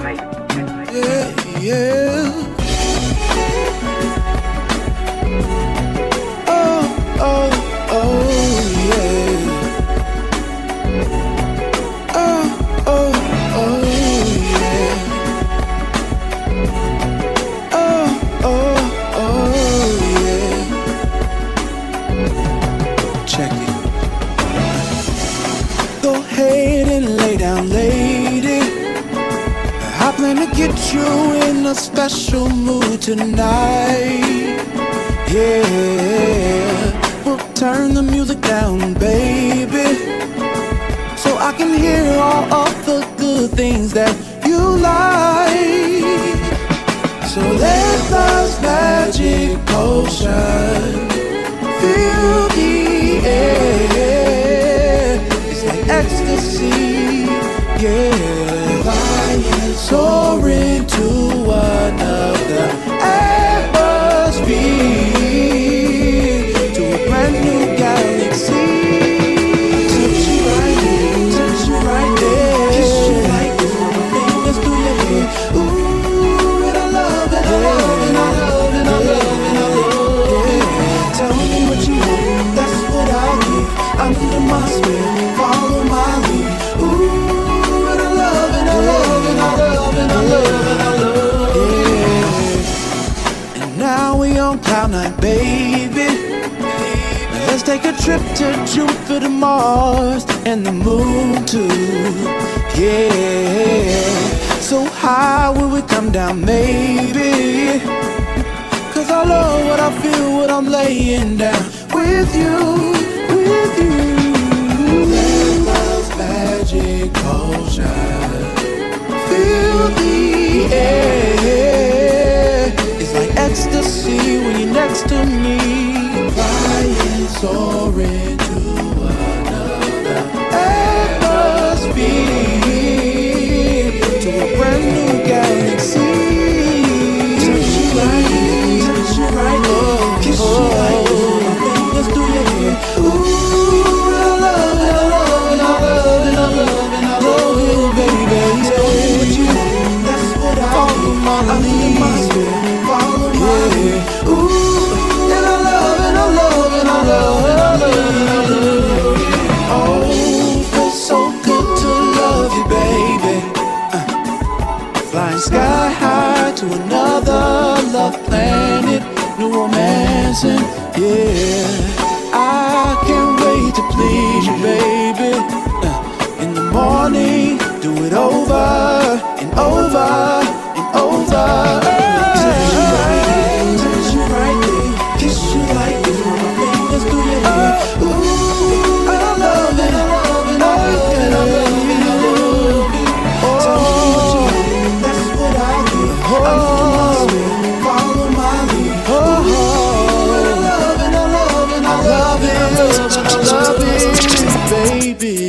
Yeah, yeah. Put you in a special mood tonight. Yeah, we'll turn the music down, baby, so I can hear all of the good things that you like. So let love's magic potion fill the air. It's like ecstasy, yeah. Flying soaring to on cloud nine, baby. Let's take a trip to Jupiter, Mars, and the moon too. Yeah. So high will we come down, maybe. Cause I love what I feel when I'm laying down with you, with you. Let love's magic ocean fill the air. to another love planet, new romance, yeah. Love loving, baby.